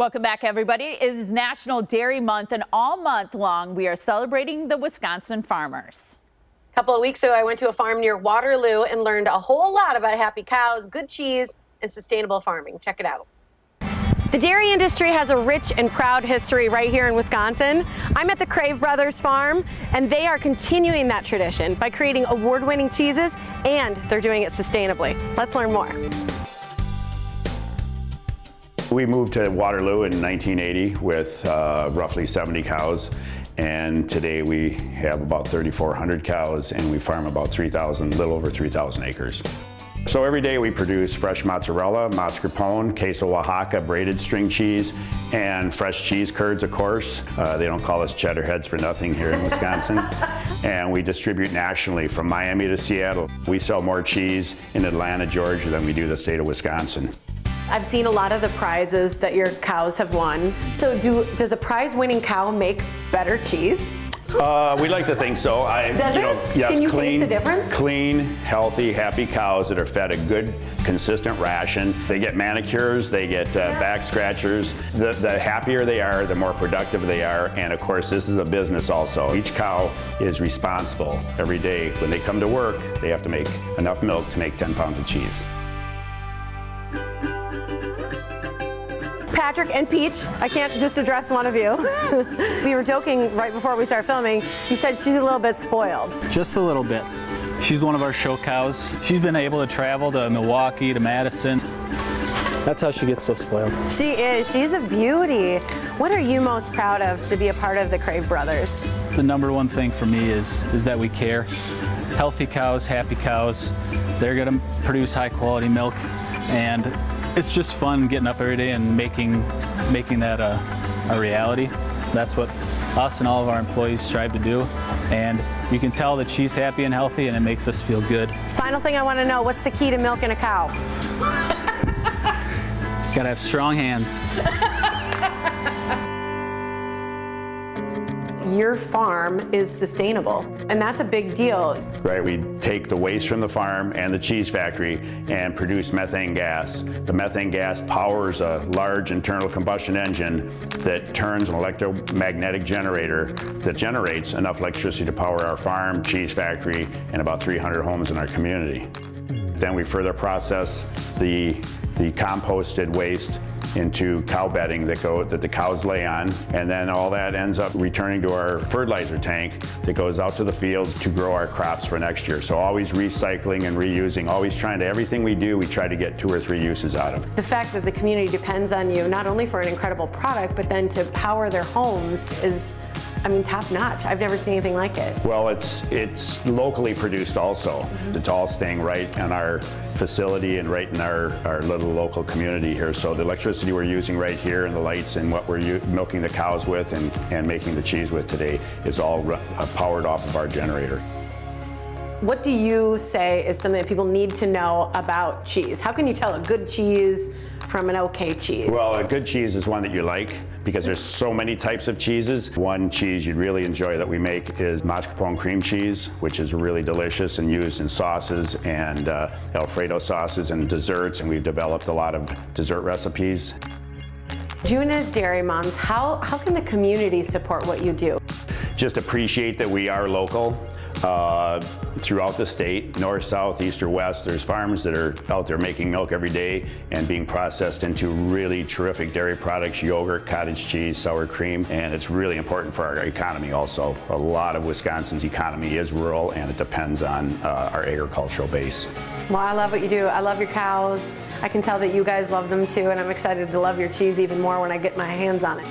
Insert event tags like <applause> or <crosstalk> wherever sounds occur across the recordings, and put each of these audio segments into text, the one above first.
Welcome back, everybody. It is National Dairy Month, and all month long, we are celebrating the Wisconsin farmers. A couple of weeks ago, I went to a farm near Waterloo and learned a whole lot about happy cows, good cheese, and sustainable farming. Check it out. The dairy industry has a rich and proud history right here in Wisconsin. I'm at the Crave Brothers farm and they are continuing that tradition by creating award-winning cheeses and they're doing it sustainably. Let's learn more. We moved to Waterloo in 1980 with uh, roughly 70 cows and today we have about 3,400 cows and we farm about 3,000, little over 3,000 acres. So every day we produce fresh mozzarella, mascarpone, queso Oaxaca, braided string cheese, and fresh cheese curds, of course. Uh, they don't call us cheddar heads for nothing here in Wisconsin. <laughs> and we distribute nationally from Miami to Seattle. We sell more cheese in Atlanta, Georgia than we do the state of Wisconsin. I've seen a lot of the prizes that your cows have won. So do, does a prize winning cow make better cheese? Uh, we like to think so. I, Does you it? yes, Can you clean, taste the difference? clean, healthy, happy cows that are fed a good, consistent ration. They get manicures, they get uh, back scratchers. The, the happier they are, the more productive they are. And of course, this is a business also. Each cow is responsible every day. When they come to work, they have to make enough milk to make 10 pounds of cheese. Patrick and Peach, I can't just address one of you. <laughs> we were joking right before we started filming. You said she's a little bit spoiled. Just a little bit. She's one of our show cows. She's been able to travel to Milwaukee, to Madison. That's how she gets so spoiled. She is. She's a beauty. What are you most proud of to be a part of the Crave Brothers? The number one thing for me is, is that we care. Healthy cows, happy cows, they're gonna produce high quality milk and it's just fun getting up every day and making, making that a, a reality. That's what us and all of our employees strive to do. And you can tell that she's happy and healthy and it makes us feel good. Final thing I want to know, what's the key to milking a cow? Gotta have strong hands. <laughs> Your farm is sustainable, and that's a big deal. Right, we take the waste from the farm and the cheese factory and produce methane gas. The methane gas powers a large internal combustion engine that turns an electromagnetic generator that generates enough electricity to power our farm, cheese factory, and about 300 homes in our community. Then we further process the, the composted waste into cow bedding that go that the cows lay on. And then all that ends up returning to our fertilizer tank that goes out to the fields to grow our crops for next year. So always recycling and reusing always trying to everything we do we try to get two or three uses out of. The fact that the community depends on you not only for an incredible product but then to power their homes is I mean, top notch. I've never seen anything like it. Well, it's it's locally produced also. Mm-hmm. It's all staying right in our facility and right in our, our little local community here. So the electricity we're using right here and the lights and what we're milking the cows with and, and making the cheese with today is all uh, powered off of our generator. What do you say is something that people need to know about cheese? How can you tell a good cheese from an okay cheese? Well, a good cheese is one that you like because there's so many types of cheeses. One cheese you'd really enjoy that we make is mascarpone cream cheese, which is really delicious and used in sauces and uh, Alfredo sauces and desserts, and we've developed a lot of dessert recipes. June is Dairy Month. How, how can the community support what you do? Just appreciate that we are local uh, throughout the state, north, south, east, or west. There's farms that are out there making milk every day and being processed into really terrific dairy products, yogurt, cottage cheese, sour cream, and it's really important for our economy also. A lot of Wisconsin's economy is rural and it depends on uh, our agricultural base. Well, I love what you do. I love your cows. I can tell that you guys love them too, and I'm excited to love your cheese even more when I get my hands on it.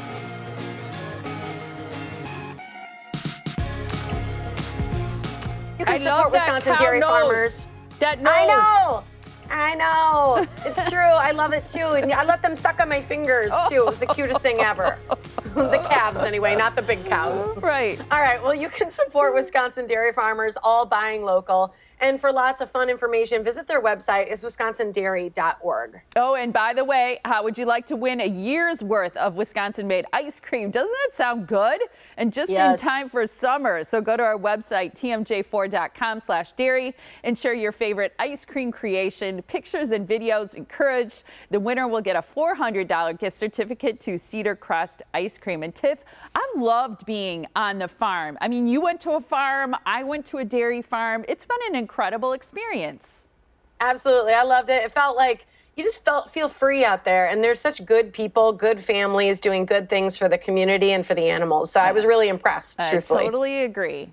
Can I support love that Wisconsin dairy nose. farmers. That nose. I know. I know. It's true. I love it too. And I let them suck on my fingers too. It was the cutest thing ever. <laughs> the calves, anyway, not the big cows. Right. All right. Well, you can support Wisconsin dairy farmers, all buying local. And for lots of fun information, visit their website is wisconsindairy.org. Oh, and by the way, how would you like to win a year's worth of Wisconsin-made ice cream? Doesn't that sound good? And just Yes. in time for summer. So go to our website, tmj4.com slash dairy, and share your favorite ice cream creation. Pictures and videos encouraged. The winner will get a $400 gift certificate to Cedar Crest Ice Cream. And Tiff, I've loved being on the farm. I mean, you went to a farm, I went to a dairy farm. It's been an incredible experience. Absolutely. I loved it. It felt like you just felt feel free out there and there's such good people, good families doing good things for the community and for the animals. So I was really impressed, I truthfully. totally agree.